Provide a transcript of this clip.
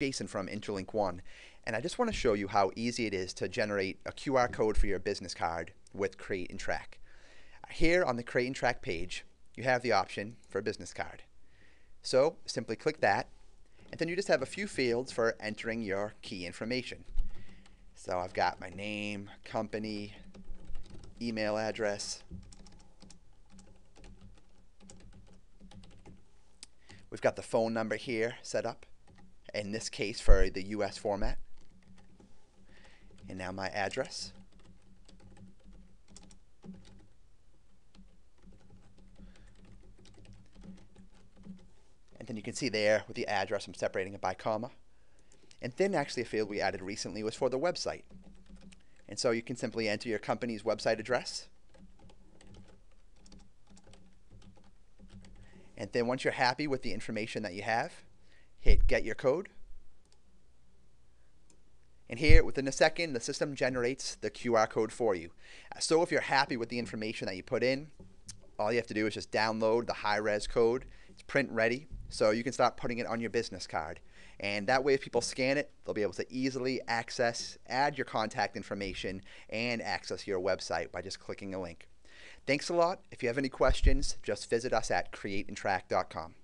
Jason from interlinkONE, and I just want to show you how easy it is to generate a QR code for your business card with QReate and Track. Here on the QReate and Track page, you have the option for a business card. So simply click that, and then you just have a few fields for entering your key information. So I've got my name, company, email address. We've got the phone number here set up, in this case for the US format. And now my address. And then you can see there with the address, I'm separating it by comma. And then actually a field we added recently was for the website. And so you can simply enter your company's website address. And then once you're happy with the information that you have, hit get your code. And here, within a second, the system generates the QR code for you. So if you're happy with the information that you put in, all you have to do is just download the high-res code. It's print ready, so you can start putting it on your business card. And that way, if people scan it, they'll be able to easily access, add your contact information, and access your website by just clicking a link. Thanks a lot. If you have any questions, just visit us at QReateAndTrack.com.